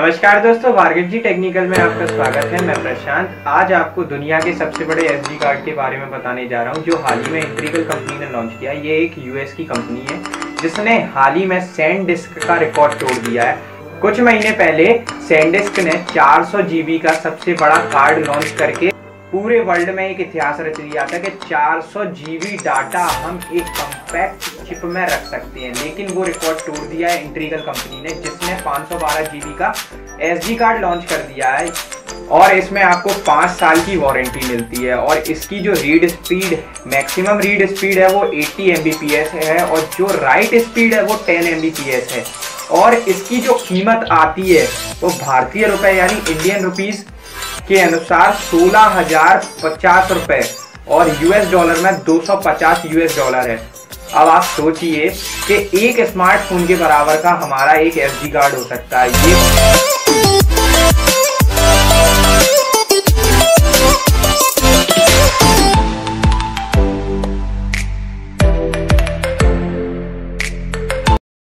नमस्कार दोस्तों भार्गव जी टेक्निकल में आपका स्वागत है। मैं प्रशांत। आज आपको दुनिया के सबसे बड़े एस कार्ड के बारे में बताने जा रहा हूँ, जो हाल ही में इंट्रीगल कंपनी ने लॉन्च किया। ये एक यूएस की कंपनी है, जिसने हाल ही में सैंड डिस्क का रिकॉर्ड तोड़ दिया है। कुछ महीने पहले सैंडिस्क ने 400 जीबी का सबसे बड़ा कार्ड लॉन्च करके पूरे वर्ल्ड में एक इतिहास रच दिया था कि 400 जीबी डाटा हम एक कम्पैक्ट चिप में रख सकते हैं। लेकिन वो रिकॉर्ड तोड़ दिया है इंट्रीगल कंपनी ने, जिसने 512 जीबी का एस कार्ड लॉन्च कर दिया है। और इसमें आपको पाँच साल की वारंटी मिलती है। और इसकी जो read speed maximum read speed है, वो 80 एम है और जो राइट स्पीड है, वो 10 एम है। और इसकी जो कीमत आती है, वो भारतीय रुपए यानी इंडियन रुपीस के अनुसार सोलह हज़ार पचास रुपए और यूएस डॉलर में 250 यूएस डॉलर है। अब आप सोचिए कि एक स्मार्टफ़ोन के बराबर का हमारा एक एसडी कार्ड हो सकता है। ये